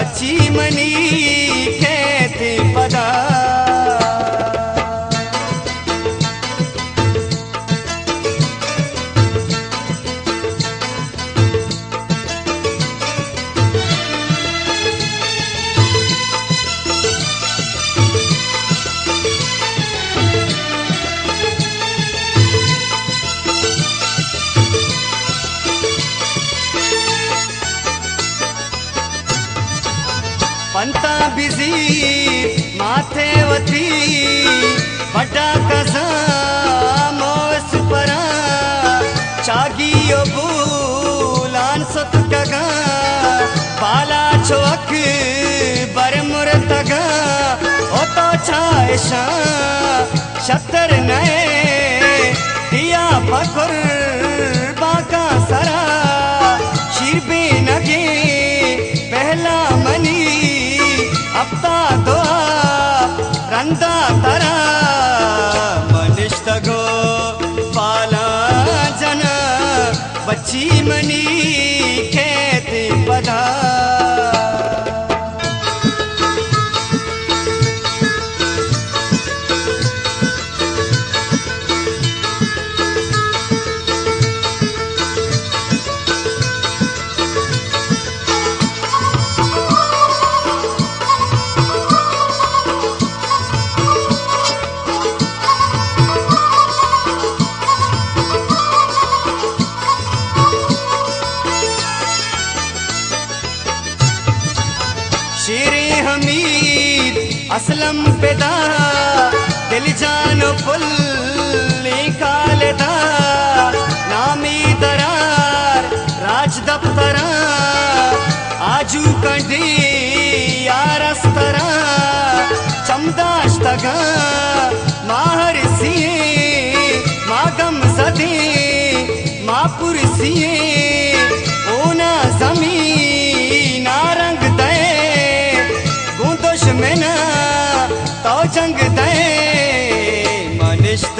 बच्ची मनी खेती पदा बिज़ी, माथे वती वड्डा कसा मोस परा सत कगा, पाला चोक बरमुर तगा ओ तो शतर नए, दिया फकुर बाका सरा, शिरबे नगे, पहला मनी हप्ता दो रंदा तरा मनिष्ठ गो पाला जन बच्ची मनी खेती पदा हमीद असलम पेदा, दिल जान कालेदा नामी दरार, राज दफ्तरा आजू कंडी यारस्तरा चमदाश्तगा माहर सिए, मागम सदे, मापुर सिए।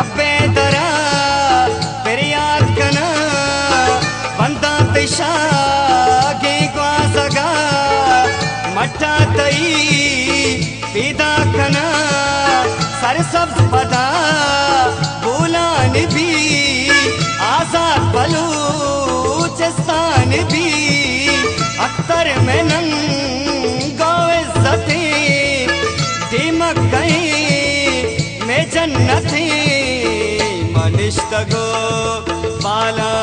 रब्बे दरा पेरियाद कना बंदा पेशा गे ग्वा सगा मट्टा तई पीदा कना सर सब्ज पदा बोलान भी आजाद बलूचिस्तान भी गो मा